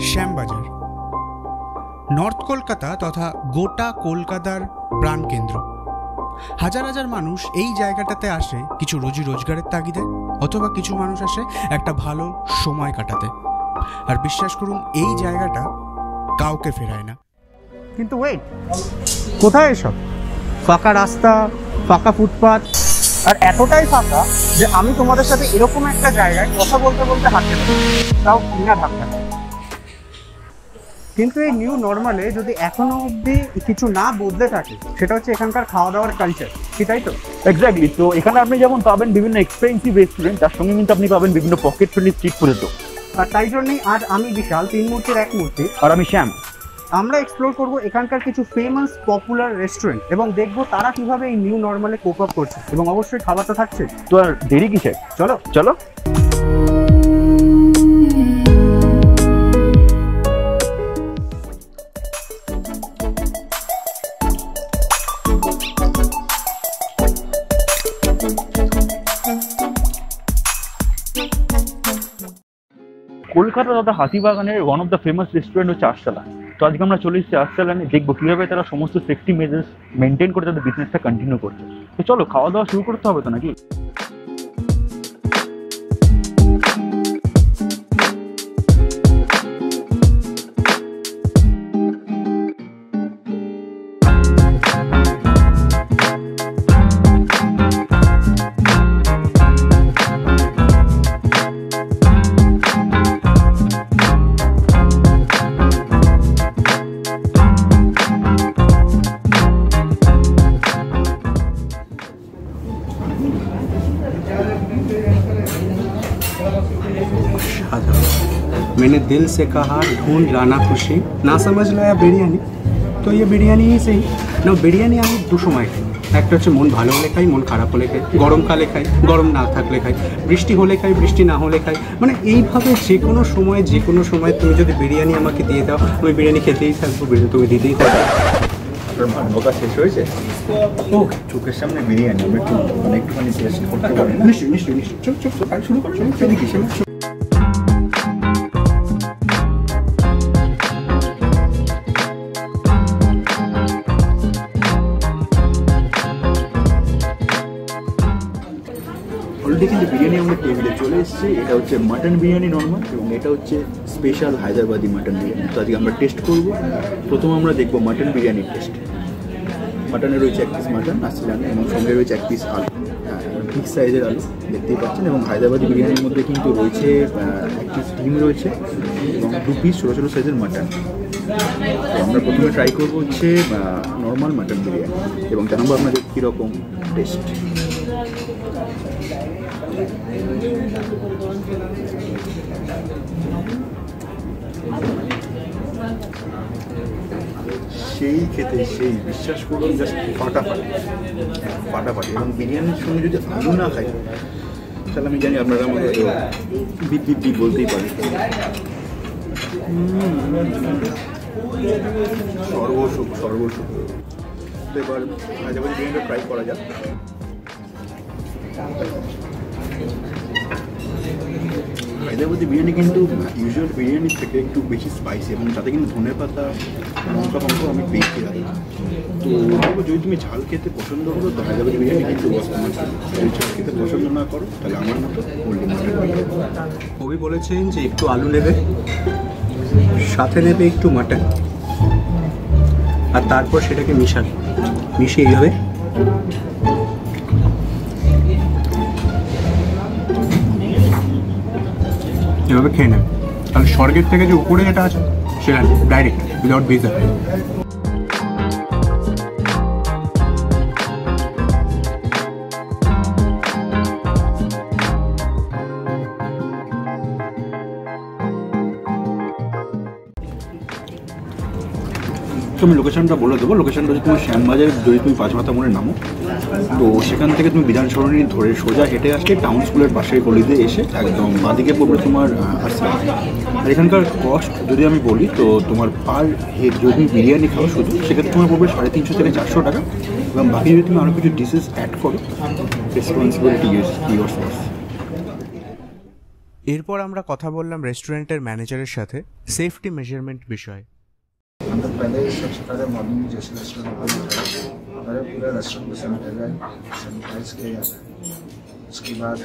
Shyambazar. North Kolkata তথা গোটা কলকাতার প্রাণকেন্দ্র। হাজার হাজার মানুষ এই জায়গাটাতে আসে কিছু রুজি রোজগারের তাগিদে, অথবা কিছু মানুষ আসে একটা ভালো সময় কাটাতে। আর বিশ্বাস করুন, এই জায়গাটা কাউকে ফেরায় না। কিন্তু ওয়েট কোথায় এসব? ফাঁকা রাস্তা, ফাঁকা ফুটপাথ আর এতটাই ফাঁকা যে আমি তোমাদের সাথে এরকম একটা জায়গায় কথা বলতে বলতে হাঁটতে পারি তাও কিনা ধাক্কা। কিন্তু এই নিউ নর্মালে যদি এখনও অবধি কিছু না বদলে থাকে সেটা হচ্ছে এখানকার খাওয়া দাওয়ার কালচার তাই তো? এক্স্যাক্টলি তো এখানে আপনি যেমন পাবেন বিভিন্ন এক্সপেন্সিভ রেস্টুরেন্ট তার সঙ্গে কিন্তু আপনি পাবেন বিভিন্ন পকেট ফ্রেন্ডলি স্ট্রিট ফুডেরও আর তাই জন্যই আজ আমি বিশাল তিন মূর্তির এক মূর্তি। আর আমি শ্যাম। আমরা এক্সপ্লোর করব এখানকার কিছু ফেমাস পপুলার রেস্টুরেন্ট এবং দেখব তারা কীভাবে এই নিউ নর্মালে কোপ আপ করছে। এবং অবশ্যই খাবার তো থাকছে। তো আর দেরি কিসে চলো। চলো। কলকাতা তথা হাতিবাগানের one of the famous restaurant হচ্ছে আশতলা তো আজকে আমরা চলে এসেছি আশতলানে দেখব কীভাবে তারা সমস্ত সেফটি মেজার্স মেনটেন করে তাদের বিজনেসটা কন্টিনিউ করছে। তো চলো, খাওয়া দাওয়া শুরু করতে হবে তো নাকি? मैंने दिल से कहा ढूंढ लाना खुशी না समझ लाया বিরিয়ানি তো ये বিরিয়ানি ही सही না বিরিয়ানি আমি দু সময় খাই একটা হচ্ছে মন ভালো হলে খাই মন খারাপ হলে খাই গরমকালে খাই গরম না থাকলে খাই বৃষ্টি হলে খাই বৃষ্টি না হলে খাই মানে এইভাবে যে কোনো সময় যে কোনো সময় তুমি যদি বিরিয়ানি আমাকে দিয়ে দাও আমি বিরিয়ানি খেতেই থাকবো বিরিয়ানি তুমি দিতেই থাকবে আপনার ভাত বকা শেষ হয়েছে ও চোখের সামনে বিরিয়ানি আমরা একটু মানে একটুখানি টেস্ট করতে পারি না নিশ্চয়ই নিশ্চয়ই নিশ্চয়ই চুপ চুপ চুপ আর শুরু করো শুরু করো অলরেডি কিন্তু বিরিয়ানি আমরা টেবিলে চলে এসেছি। এটা হচ্ছে মাটন বিরিয়ানি নর্মাল এবং এটা হচ্ছে স্পেশাল হায়দ্রাবাদি মাটন বিরিয়ানি। তো আজকে আমরা টেস্ট করব। প্রথম আমরা দেখব মাটন বিরিয়ানির টেস্ট মাটনে রয়েছে এক পিস মাটন আসছিলাম এবং সঙ্গে রয়েছে এক পিস আলু। বিগ সাইজের আলু, দেখতেই পাচ্ছেন। এবং হায়দ্রাবাদি বিরিয়ানির মধ্যে কিন্তু রয়েছে এক পিস ডিম রয়েছে এবং দু পিস ছোটো ছোটো সাইজের মাটন তো আমরা প্রথমে ট্রাই করব হচ্ছে নর্মাল মাটন বিরিয়ানি। এবং জানাব আপনাদের কীরকম টেস্ট সেই খেতে সেই বিশ্বাস করুন জাস্ট ফাটাফাটি ফাটাফাটি এবং বিরিয়ানির সঙ্গে যদি আলু না খাই, তাহলে আমি জানি আপনারা আমাকে বিপ বলতেই পারেন। সর্বসুখ সর্বসুখ। তো এবার হায়দ্রাবাদি বিরিয়ানিটা ট্রাই করা যাক। হায়দ্রাবাদি বিরিয়ানি কিন্তু ইউজুয়াল বিরিয়ানির থেকে একটু বেশি স্পাইসি এবং তাতে কিন্তু ধনে পাতা লঙ্কা ফঙ্কা আমি পেয়েছি আর তো যদি তুমি ঝাল খেতে পছন্দ করো তো হায়দ্রাবাদি বিরিয়ানি কিন্তু যদি ঝাল খেতে পছন্দ না করো, তাহলে আমার মতো গোল্ডেন কবি বলেছেন যে একটু আলু নেবে, সাথে নেবে একটু মাটন আর তারপর সেটাকে মিশাবে। মিশিয়ে এইভাবে এভাবে খেয়ে নেবে। তাহলে স্বর্গের থেকে যে উপরে যেটা আছে সেটা ডাইরেক্ট উইদাউট ভিজা আমি লোকেশনটা বলে দেবো। লোকেশনটা হচ্ছে তোমার শ্যামবাজার, যদি তুমি পাঁচমাথা মোড়ে নামো। তো সেখান থেকে তুমি বিধান সরণি ধরে সোজা হেঁটে আসলে টাউন স্কুলের পাশের গলিতে এসে একদম বাঁদিকে পড়বে তোমার আর এখানকার কস্ট যদি আমি বলি, তো তোমার পার হেড যদি তুমি বিরিয়ানি খাও শুধু, সেক্ষেত্রে তোমার পড়বে সাড়ে তিনশো থেকে চারশো টাকা। এবং বাকি যদি তুমি আরও কিছু ডিশেস অ্যাড করো রেসপন্সিবিলিটি ইউজ ইউর ফোর্স এরপর আমরা কথা বললাম রেস্টুরেন্টের ম্যানেজারের সাথে সেফটি মেজারমেন্ট বিষয়ে। मतलब पहले सबसे पहले मॉर्निंग में जैसे रेस्टोरेंट ओपन होता है हमारे पूरे रेस्टोरेंट को सैनिटाइज किया जाता है उसके बाद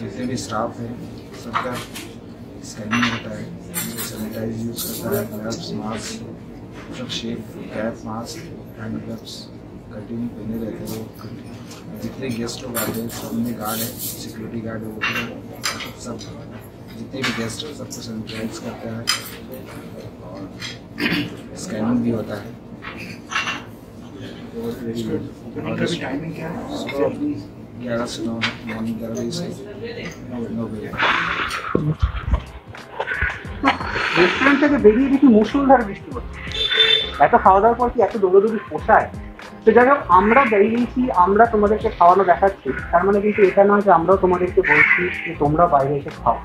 जितने भी स्टाफ है, सबका स्कैनिंग होता है सैनिटाइज यूज़ करता है ग्लव्स मास्क सब shape cap mask hand gloves continue पहने रहते हैं जितने गेस्ट लोग आते हैं में गार्ड है सिक्योरिटी गार्ड है वो सब जितने भी गेस्ट है, सबको सैनिटाइज करते हैं। और स्कैनिंग भी होता है टाइमिंग क्या है सुबह अपनी ग्यारह से नौ मॉर्निंग ग्यारह बजे से नौ बजे রেস্টুরেন্ট থেকে বেরিয়ে দেখি মুসুলধারে বৃষ্টি হচ্ছে এত খাওয়া দাওয়ার পর কি এত দৌড়দৌড়ি পোষায় তো যাই হোক আমরা বেরিয়েছি আমরা তোমাদেরকে খাওয়ানো দেখাচ্ছি তার মানে কিন্তু এটা নয় যে আমরাও তোমাদেরকে বলছি যে তোমরা বাইরে এসে খাও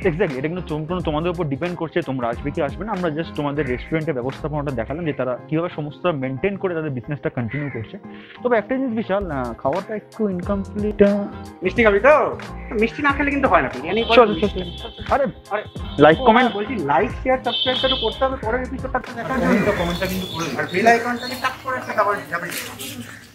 এক্স্যাক্টলি এটা কিন্তু সম্পূর্ণ তোমাদের উপর ডিপেন্ড করছে তোমরা আসবে কি আসবে না। আমরা জাস্ট তোমাদের রেস্টুরেন্টের ব্যবস্থাপনাটা দেখালাম যে তারা কীভাবে সমস্ত মেনটেন করে তাদের বিজনেসটা কন্টিনিউ করছে। তবে একটা জিনিস বিশাল আহ, খাওয়াটা একটু ইনকমপ্লিট মিষ্টি খাবি তো? মিষ্টি না খেলে কিন্তু হয় না চল। আরে আরে লাইক কমেন্ট বলছি লাইক শেয়ার সাবস্ক্রাইব তো করতে হবে পরের এপিসোডটা দেখার জন্য। কমেন্টটা কিন্তু করে আর বেল আইকনটাকে টাচ করে একটা